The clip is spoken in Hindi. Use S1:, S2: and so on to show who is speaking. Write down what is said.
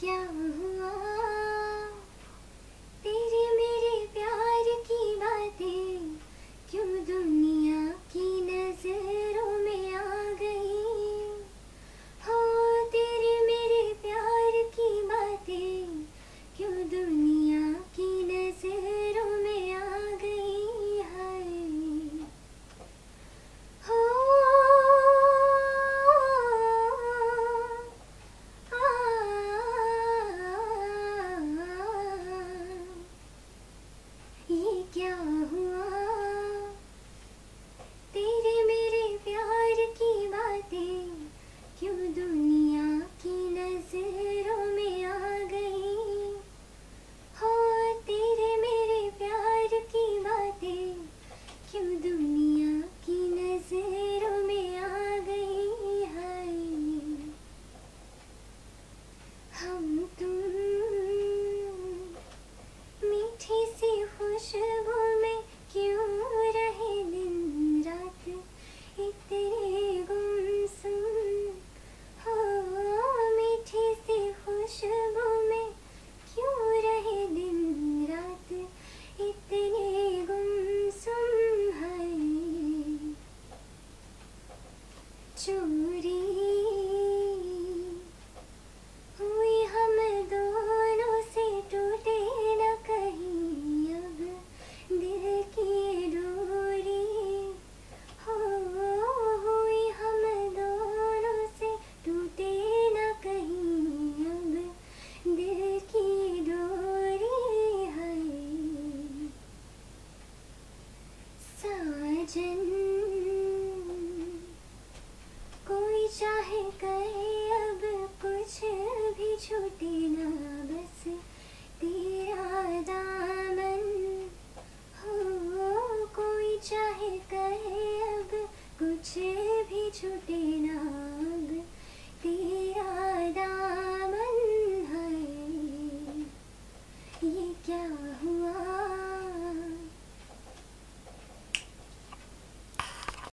S1: क्या हुआ तेरे मेरे प्यार की बातें, क्यों दुनिया की नज़रों में आ गई? हो, तेरे मेरे प्यार की बातें, क्यों दुनिया की नज़रों Yahoo. चोरी हुई दोनों से टूटे न अब की डोरी हो दोनों से टूटे न कहीं अब दिल की डोरी है कोई चाहे करे अब कुछ भी छूटे ना बस तेरा दामन। हो, कोई चाहे करे अब कुछ भी छूटे